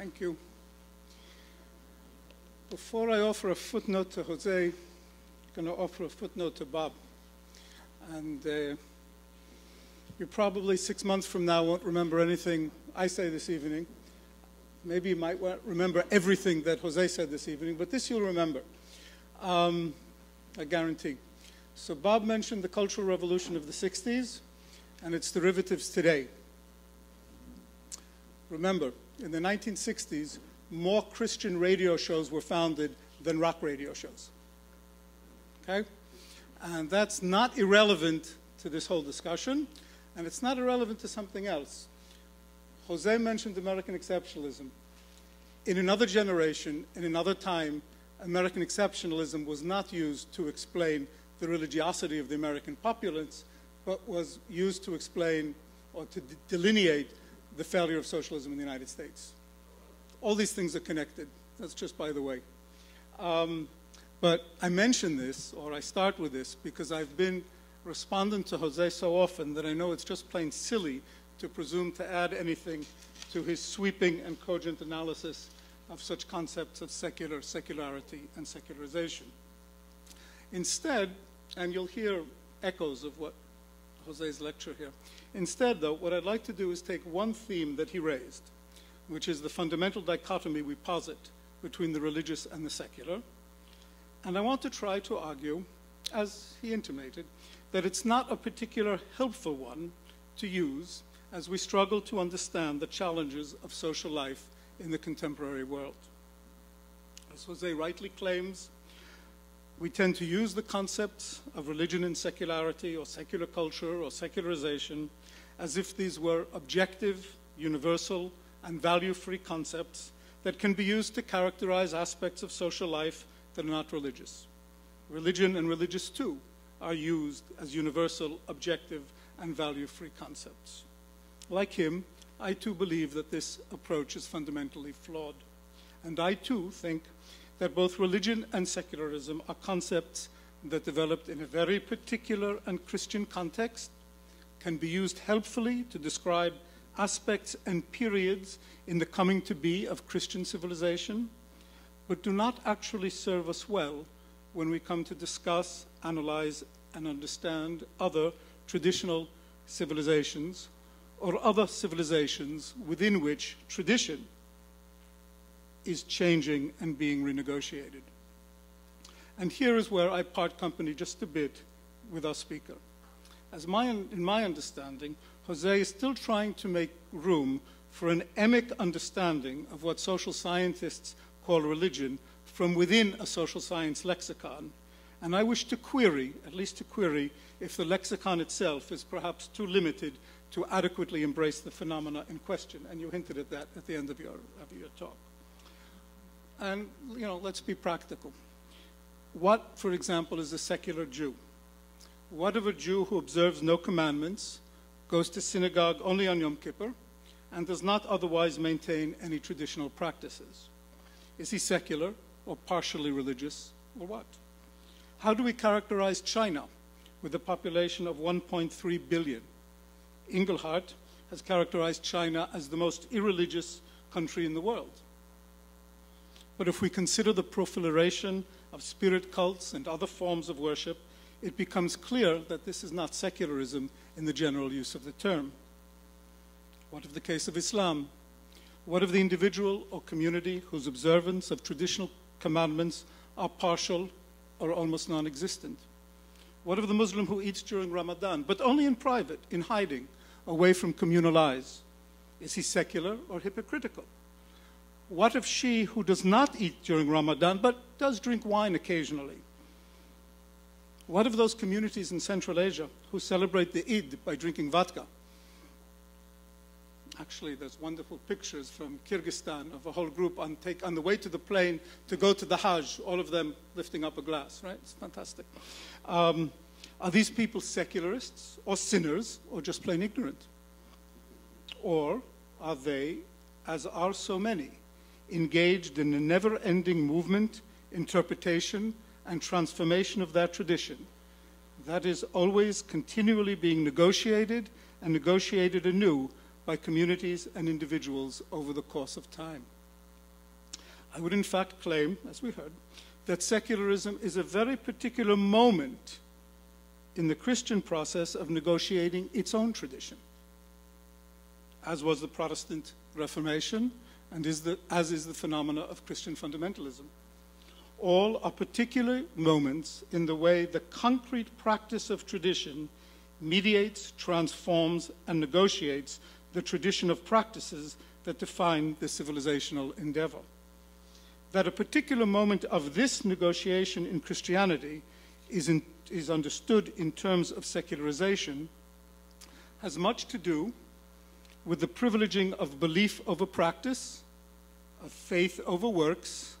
Thank you. Before I offer a footnote to Jose, I'm going to offer a footnote to Bob. And uh, you probably six months from now won't remember anything I say this evening. Maybe you might remember everything that Jose said this evening, but this you'll remember. Um, I guarantee. So Bob mentioned the Cultural Revolution of the 60s and its derivatives today. Remember, in the 1960s, more Christian radio shows were founded than rock radio shows. Okay? And that's not irrelevant to this whole discussion, and it's not irrelevant to something else. Jose mentioned American exceptionalism. In another generation, in another time, American exceptionalism was not used to explain the religiosity of the American populace, but was used to explain or to delineate the failure of socialism in the United States. All these things are connected. That's just by the way. Um, but I mention this, or I start with this, because I've been responding to Jose so often that I know it's just plain silly to presume to add anything to his sweeping and cogent analysis of such concepts of secular, secularity, and secularization. Instead, and you'll hear echoes of what Jose's lecture here. Instead, though, what I'd like to do is take one theme that he raised, which is the fundamental dichotomy we posit between the religious and the secular. And I want to try to argue, as he intimated, that it's not a particular helpful one to use as we struggle to understand the challenges of social life in the contemporary world. As Jose rightly claims, we tend to use the concepts of religion and secularity or secular culture or secularization as if these were objective, universal, and value-free concepts that can be used to characterize aspects of social life that are not religious. Religion and religious too are used as universal, objective, and value-free concepts. Like him, I too believe that this approach is fundamentally flawed. And I too think that both religion and secularism are concepts that developed in a very particular and Christian context, can be used helpfully to describe aspects and periods in the coming to be of Christian civilization, but do not actually serve us well when we come to discuss, analyze, and understand other traditional civilizations or other civilizations within which tradition is changing and being renegotiated. And here is where I part company just a bit with our speaker. As my, in my understanding, Jose is still trying to make room for an emic understanding of what social scientists call religion from within a social science lexicon. And I wish to query, at least to query, if the lexicon itself is perhaps too limited to adequately embrace the phenomena in question. And you hinted at that at the end of your, of your talk. And, you know, let's be practical. What, for example, is a secular Jew? What of a Jew who observes no commandments, goes to synagogue only on Yom Kippur, and does not otherwise maintain any traditional practices? Is he secular or partially religious or what? How do we characterize China with a population of 1.3 billion? Inglehart has characterized China as the most irreligious country in the world. But if we consider the proliferation of spirit cults and other forms of worship, it becomes clear that this is not secularism in the general use of the term. What of the case of Islam? What of the individual or community whose observance of traditional commandments are partial or almost non existent? What of the Muslim who eats during Ramadan, but only in private, in hiding, away from communal eyes? Is he secular or hypocritical? What if she who does not eat during Ramadan but does drink wine occasionally? What of those communities in Central Asia who celebrate the Eid by drinking vodka? Actually, there's wonderful pictures from Kyrgyzstan of a whole group on, take, on the way to the plane to go to the Hajj, all of them lifting up a glass, right? It's fantastic. Um, are these people secularists or sinners or just plain ignorant? Or are they, as are so many, engaged in a never ending movement, interpretation, and transformation of that tradition. That is always continually being negotiated and negotiated anew by communities and individuals over the course of time. I would in fact claim, as we heard, that secularism is a very particular moment in the Christian process of negotiating its own tradition, as was the Protestant Reformation and is the, as is the phenomena of Christian fundamentalism. All are particular moments in the way the concrete practice of tradition mediates, transforms, and negotiates the tradition of practices that define the civilizational endeavor. That a particular moment of this negotiation in Christianity is, in, is understood in terms of secularization has much to do with the privileging of belief over practice, of faith over works,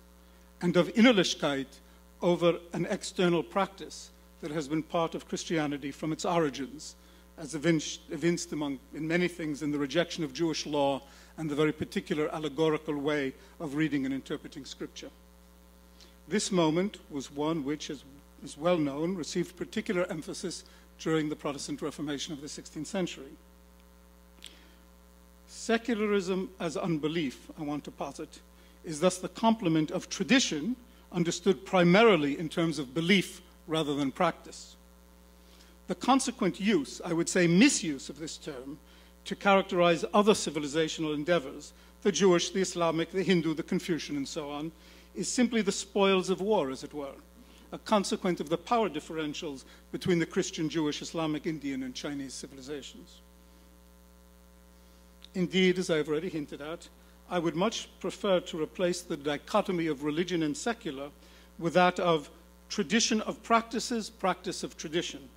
and of Innerlichkeit over an external practice that has been part of Christianity from its origins, as evinced among, in many things, in the rejection of Jewish law and the very particular allegorical way of reading and interpreting Scripture. This moment was one which, as is well known, received particular emphasis during the Protestant Reformation of the 16th century. Secularism as unbelief, I want to posit, is thus the complement of tradition, understood primarily in terms of belief rather than practice. The consequent use, I would say misuse of this term, to characterize other civilizational endeavors, the Jewish, the Islamic, the Hindu, the Confucian, and so on, is simply the spoils of war, as it were, a consequence of the power differentials between the Christian, Jewish, Islamic, Indian, and Chinese civilizations. Indeed, as I've already hinted at, I would much prefer to replace the dichotomy of religion and secular with that of tradition of practices, practice of tradition,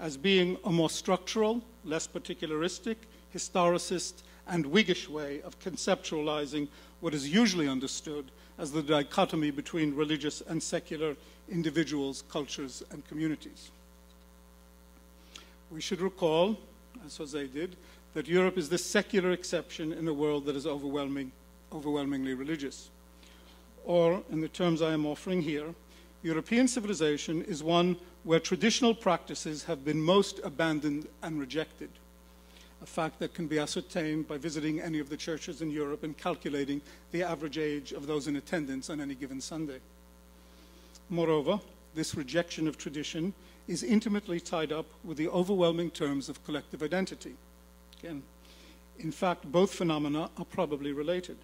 as being a more structural, less particularistic, historicist, and Whiggish way of conceptualizing what is usually understood as the dichotomy between religious and secular individuals, cultures, and communities. We should recall, as Jose did, that Europe is the secular exception in a world that is overwhelming, overwhelmingly religious. Or, in the terms I am offering here, European civilization is one where traditional practices have been most abandoned and rejected, a fact that can be ascertained by visiting any of the churches in Europe and calculating the average age of those in attendance on any given Sunday. Moreover, this rejection of tradition is intimately tied up with the overwhelming terms of collective identity. Again, in fact, both phenomena are probably related.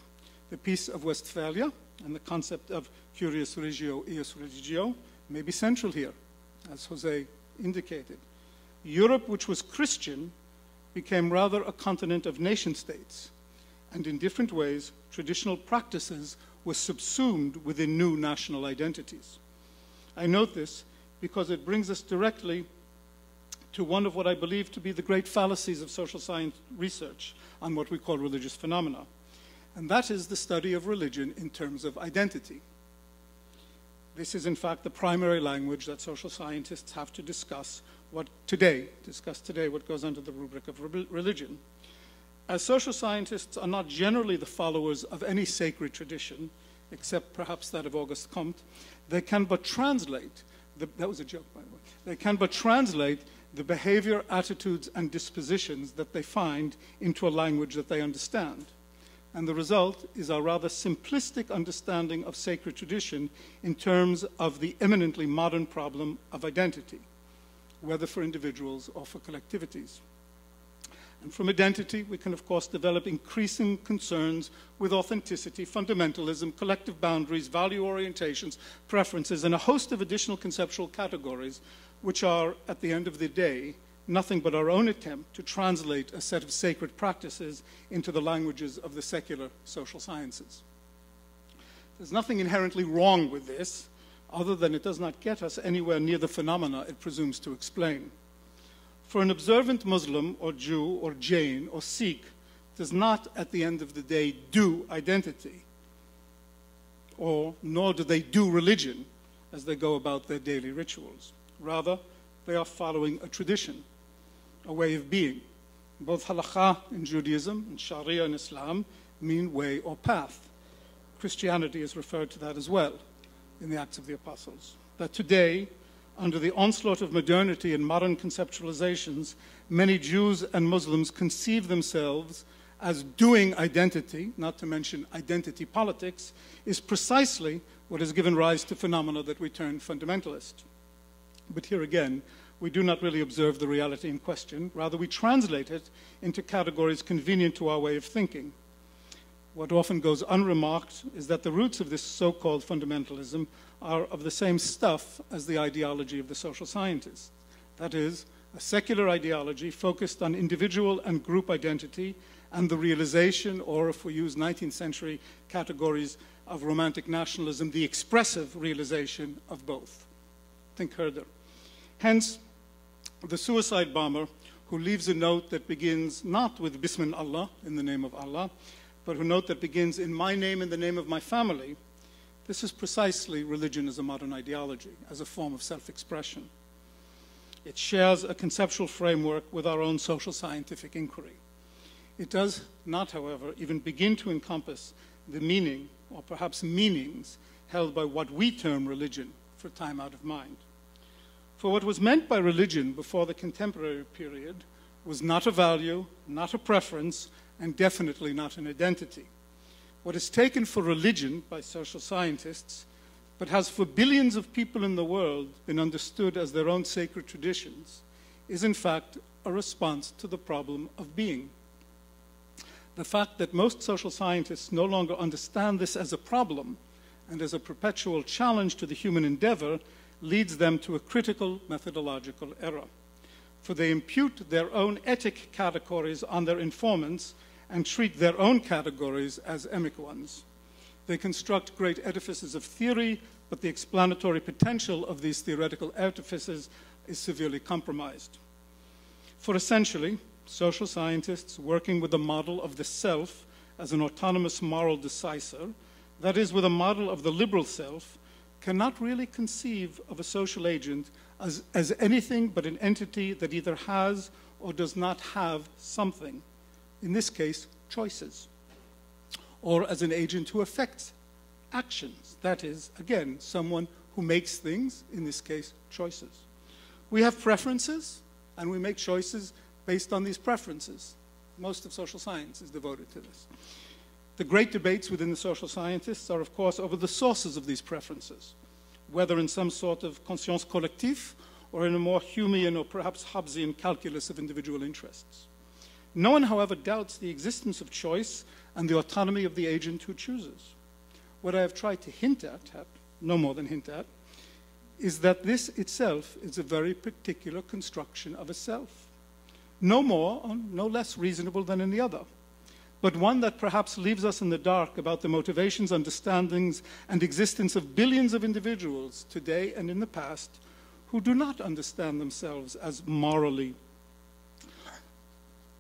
The Peace of Westphalia and the concept of cuius regio, eius religio may be central here, as Jose indicated. Europe, which was Christian, became rather a continent of nation states, and in different ways, traditional practices were subsumed within new national identities. I note this because it brings us directly to one of what I believe to be the great fallacies of social science research on what we call religious phenomena. And that is the study of religion in terms of identity. This is, in fact, the primary language that social scientists have to discuss what today, discuss today what goes under the rubric of religion. As social scientists are not generally the followers of any sacred tradition, except perhaps that of Auguste Comte, they can but translate, the, that was a joke, by the way, they can but translate the behavior, attitudes, and dispositions that they find into a language that they understand. And the result is a rather simplistic understanding of sacred tradition in terms of the eminently modern problem of identity, whether for individuals or for collectivities. And from identity, we can, of course, develop increasing concerns with authenticity, fundamentalism, collective boundaries, value orientations, preferences, and a host of additional conceptual categories which are, at the end of the day, nothing but our own attempt to translate a set of sacred practices into the languages of the secular social sciences. There's nothing inherently wrong with this, other than it does not get us anywhere near the phenomena it presumes to explain. For an observant Muslim or Jew or Jain or Sikh does not, at the end of the day, do identity, or nor do they do religion as they go about their daily rituals. Rather, they are following a tradition, a way of being. Both halakha in Judaism and Sharia in Islam mean way or path. Christianity is referred to that as well in the Acts of the Apostles. That today, under the onslaught of modernity and modern conceptualizations, many Jews and Muslims conceive themselves as doing identity, not to mention identity politics, is precisely what has given rise to phenomena that we term fundamentalist. But here again, we do not really observe the reality in question. Rather, we translate it into categories convenient to our way of thinking. What often goes unremarked is that the roots of this so called fundamentalism are of the same stuff as the ideology of the social scientists. That is, a secular ideology focused on individual and group identity and the realization, or if we use 19th century categories of romantic nationalism, the expressive realization of both. Think Herder. Hence, the suicide bomber who leaves a note that begins not with Bismillah, in the name of Allah, but a note that begins in my name, in the name of my family, this is precisely religion as a modern ideology, as a form of self expression. It shares a conceptual framework with our own social scientific inquiry. It does not, however, even begin to encompass the meaning, or perhaps meanings, held by what we term religion for time out of mind. For what was meant by religion before the contemporary period was not a value, not a preference, and definitely not an identity. What is taken for religion by social scientists, but has for billions of people in the world been understood as their own sacred traditions, is in fact a response to the problem of being. The fact that most social scientists no longer understand this as a problem and as a perpetual challenge to the human endeavor leads them to a critical methodological error. For they impute their own etic categories on their informants and treat their own categories as emic ones. They construct great edifices of theory, but the explanatory potential of these theoretical edifices is severely compromised. For essentially, social scientists working with the model of the self as an autonomous moral decisor, that is, with a model of the liberal self, cannot really conceive of a social agent as, as anything but an entity that either has or does not have something in this case, choices, or as an agent who affects actions. That is, again, someone who makes things, in this case, choices. We have preferences, and we make choices based on these preferences. Most of social science is devoted to this. The great debates within the social scientists are, of course, over the sources of these preferences, whether in some sort of conscience collective or in a more Humean or perhaps Hobbesian calculus of individual interests. No one, however, doubts the existence of choice and the autonomy of the agent who chooses. What I have tried to hint at, no more than hint at, is that this itself is a very particular construction of a self. No more or no less reasonable than any other, but one that perhaps leaves us in the dark about the motivations, understandings, and existence of billions of individuals today and in the past who do not understand themselves as morally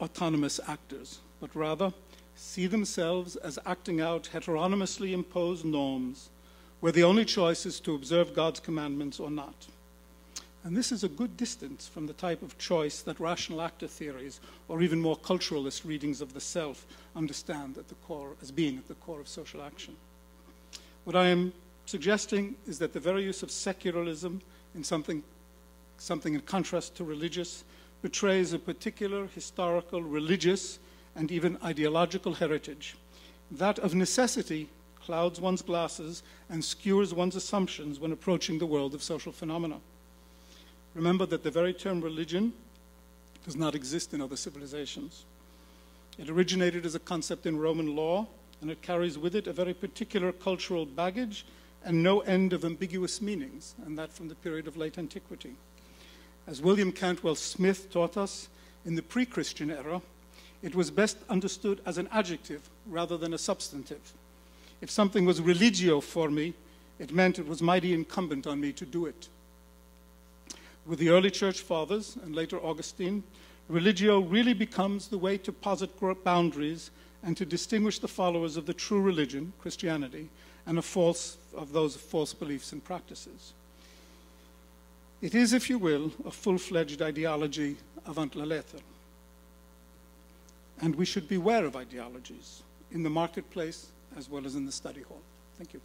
autonomous actors, but rather see themselves as acting out heteronomously imposed norms where the only choice is to observe God's commandments or not. And this is a good distance from the type of choice that rational actor theories or even more culturalist readings of the self understand at the core as being at the core of social action. What I am suggesting is that the very use of secularism in something, something in contrast to religious betrays a particular historical, religious, and even ideological heritage. That of necessity clouds one's glasses and skewers one's assumptions when approaching the world of social phenomena. Remember that the very term religion does not exist in other civilizations. It originated as a concept in Roman law, and it carries with it a very particular cultural baggage and no end of ambiguous meanings, and that from the period of late antiquity. As William Cantwell Smith taught us, in the pre Christian era, it was best understood as an adjective rather than a substantive. If something was religio for me, it meant it was mighty incumbent on me to do it. With the early church fathers and later Augustine, religio really becomes the way to posit boundaries and to distinguish the followers of the true religion, Christianity, and of, false, of those false beliefs and practices. It is, if you will, a full fledged ideology avant la lettre. And we should beware of ideologies in the marketplace as well as in the study hall. Thank you.